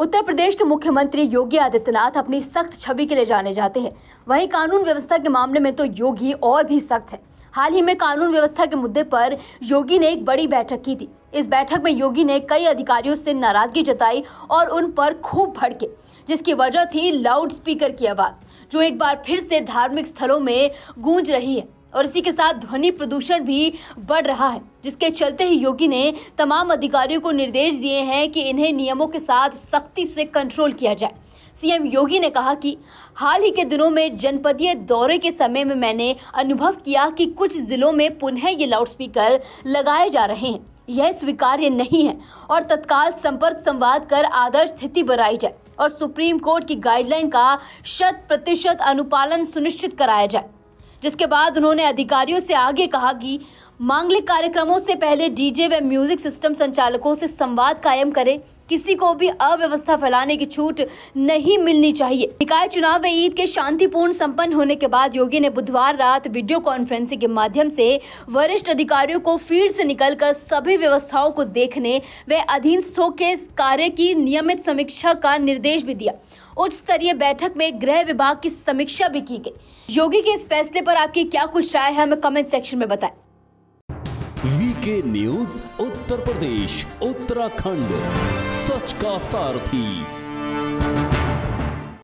उत्तर प्रदेश के मुख्यमंत्री योगी आदित्यनाथ अपनी सख्त छवि के लिए जाने जाते हैं। वहीं कानून व्यवस्था के मामले में तो योगी और भी सख्त है। हाल ही में कानून व्यवस्था के मुद्दे पर योगी ने एक बड़ी बैठक की थी। इस बैठक में योगी ने कई अधिकारियों से नाराज़गी जताई और उन पर खूब भड़के, जिसकी वजह थी लाउड स्पीकर की आवाज़, जो एक बार फिर से धार्मिक स्थलों में गूंज रही है। और इसी के साथ ध्वनि प्रदूषण भी बढ़ रहा है, जिसके चलते ही योगी ने तमाम अधिकारियों को निर्देश दिए हैं कि इन्हें नियमों के साथ सख्ती से कंट्रोल किया जाए। सीएम योगी ने कहा कि हाल ही के दिनों में जनपदीय दौरे के समय में मैंने अनुभव किया कि कुछ जिलों में पुनः ये लाउडस्पीकर लगाए जा रहे हैं। यह स्वीकार्य नहीं है और तत्काल संपर्क संवाद कर आदर्श स्थिति बनाई जाए और सुप्रीम कोर्ट की गाइडलाइन का शत प्रतिशत अनुपालन सुनिश्चित कराया जाए। जिसके बाद उन्होंने अधिकारियों से आगे कहा कि मांगलिक कार्यक्रमों से पहले डीजे व म्यूज़िक सिस्टम संचालकों से संवाद कायम करें। किसी को भी अव्यवस्था फैलाने की छूट नहीं मिलनी चाहिए। निकाय चुनाव व ईद के शांतिपूर्ण संपन्न होने के बाद योगी ने बुधवार रात वीडियो कॉन्फ्रेंसिंग के माध्यम से वरिष्ठ अधिकारियों को फ़ील्ड से निकलकर सभी व्यवस्थाओं को देखने व अधीनस्थों के कार्य की नियमित समीक्षा का निर्देश भी दिया। उच्च स्तरीय बैठक में गृह विभाग की समीक्षा भी की गई। योगी के इस फैसले पर आपकी क्या कुछ राय है, हमें कमेंट सेक्शन में बताएँ। VK news Uttar Pradesh Uttarakhand. सच का सारथी।